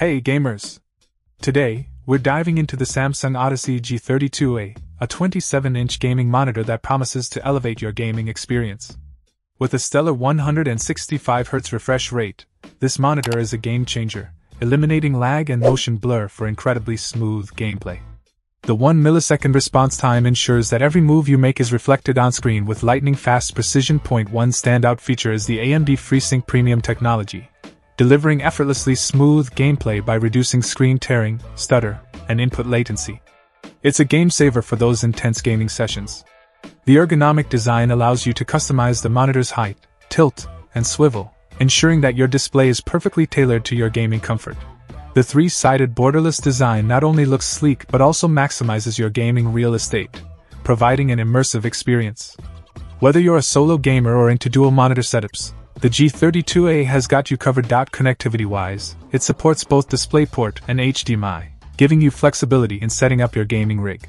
Hey gamers! Today, we're diving into the Samsung Odyssey G32A, a 27 inch gaming monitor that promises to elevate your gaming experience. With a stellar 165Hz refresh rate, this monitor is a game changer, eliminating lag and motion blur for incredibly smooth gameplay. The 1 millisecond response time ensures that every move you make is reflected on screen with lightning fast precision. Point one standout feature is the AMD FreeSync Premium technology, delivering effortlessly smooth gameplay by reducing screen tearing, stutter, and input latency. It's a game saver for those intense gaming sessions. The ergonomic design allows you to customize the monitor's height, tilt, and swivel, ensuring that your display is perfectly tailored to your gaming comfort. The three sided borderless design not only looks sleek but also maximizes your gaming real estate, providing an immersive experience. Whether you're a solo gamer or into dual monitor setups, the G32A has got you covered. Connectivity wise, it supports both DisplayPort and HDMI, giving you flexibility in setting up your gaming rig.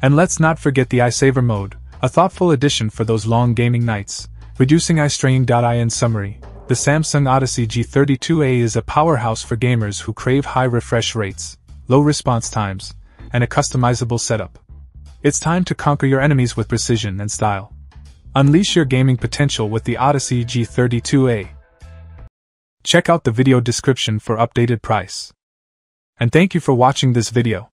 And let's not forget the Eye Saver mode, a thoughtful addition for those long gaming nights, reducing eye straining. In summary, the Samsung Odyssey G32A is a powerhouse for gamers who crave high refresh rates, low response times, and a customizable setup. It's time to conquer your enemies with precision and style. Unleash your gaming potential with the Odyssey G32A. Check out the video description for updated price. And thank you for watching this video.